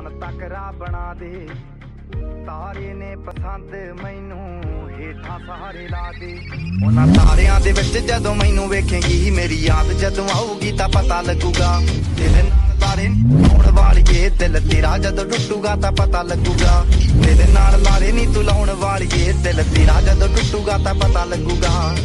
ਚੰਨ ਤੱਕ ਰਾਹ ਬਣਾ ਦੇ। ਤਾਰੇ ਨੇ ਪਸੰਦ ਮੈਨੂੰ ਹੇਠਾਂ ਸਹਾਰੇ ਲਾ ਦੇ। ਉਹਨਾਂ ਤਾਰਿਆਂ ਦੇ ਵਿੱਚ ਜਦੋਂ ਮੈਨੂੰ ਵੇਖੇਂਗੀ, ਮੇਰੀ ਯਾਦ ਜਦੋਂ ਆਊਗੀ ਤਾਂ ਪਤਾ ਲੱਗੂਗਾ। ਤੇਰੇ ਨਾਲ ਲਾਰੇ ਲਾਉਣ ਵਾਲੀਏ, ਦਿਲ ਤੇਰਾ ਜਦੋਂ ਟੁੱਟੂਗਾ ਤਾਂ ਪਤਾ ਲੱਗੂਗਾ। ਤੇਰੇ ਨਾਲ ਲਾਰੇ ਨਹੀਂ ਤੂੰ ਲਾਉਣ ਵਾਲੀਏ, ਦਿਲ ਤੇਰਾ ਜਦੋਂ ਟੁੱਟੂਗਾ ਤਾਂ ਪਤਾ ਲੱਗੂਗਾ।